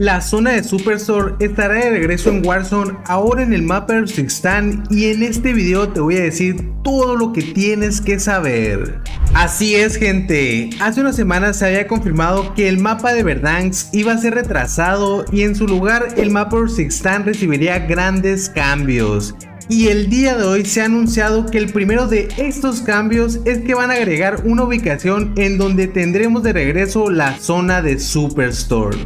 La zona de Superstore estará de regreso en Warzone ahora en el mapa de Sixtan y en este video te voy a decir todo lo que tienes que saber. Así es gente, hace unas semanas se había confirmado que el mapa de Verdansk iba a ser retrasado y en su lugar el mapa de recibiría grandes cambios. Y el día de hoy se ha anunciado que el primero de estos cambios es que van a agregar una ubicación en donde tendremos de regreso la zona de Superstore.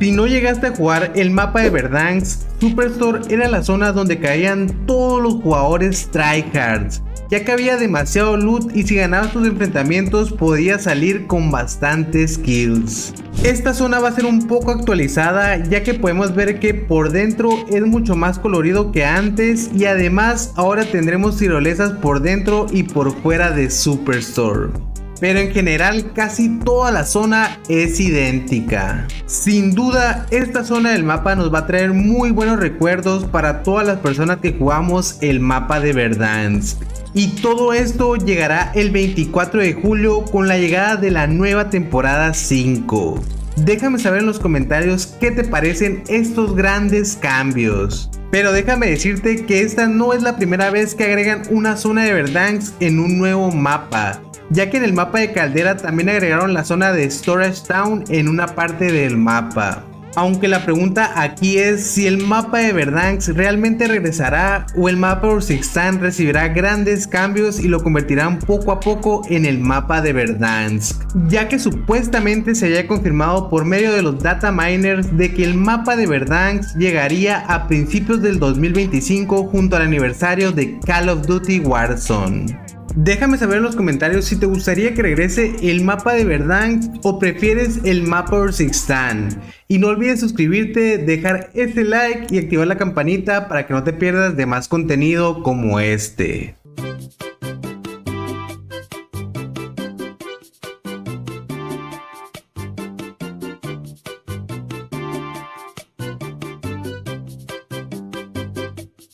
Si no llegaste a jugar el mapa de Verdansk, Superstore era la zona donde caían todos los jugadores tryhards, ya que había demasiado loot y si ganabas tus enfrentamientos podías salir con bastantes kills. Esta zona va a ser un poco actualizada ya que podemos ver que por dentro es mucho más colorido que antes y además ahora tendremos tirolesas por dentro y por fuera de Superstore pero en general casi toda la zona es idéntica. Sin duda, esta zona del mapa nos va a traer muy buenos recuerdos para todas las personas que jugamos el mapa de Verdansk. Y todo esto llegará el 24 de julio con la llegada de la nueva temporada 5. Déjame saber en los comentarios qué te parecen estos grandes cambios. Pero déjame decirte que esta no es la primera vez que agregan una zona de Verdansk en un nuevo mapa ya que en el mapa de Caldera también agregaron la zona de Storage Town en una parte del mapa. Aunque la pregunta aquí es si el mapa de Verdansk realmente regresará o el mapa de Urzikistan recibirá grandes cambios y lo convertirán poco a poco en el mapa de Verdansk, ya que supuestamente se había confirmado por medio de los data miners de que el mapa de Verdansk llegaría a principios del 2025 junto al aniversario de Call of Duty Warzone. Déjame saber en los comentarios si te gustaría que regrese el mapa de Verdansk o prefieres el mapa Sixtan. Y no olvides suscribirte, dejar este like y activar la campanita para que no te pierdas de más contenido como este.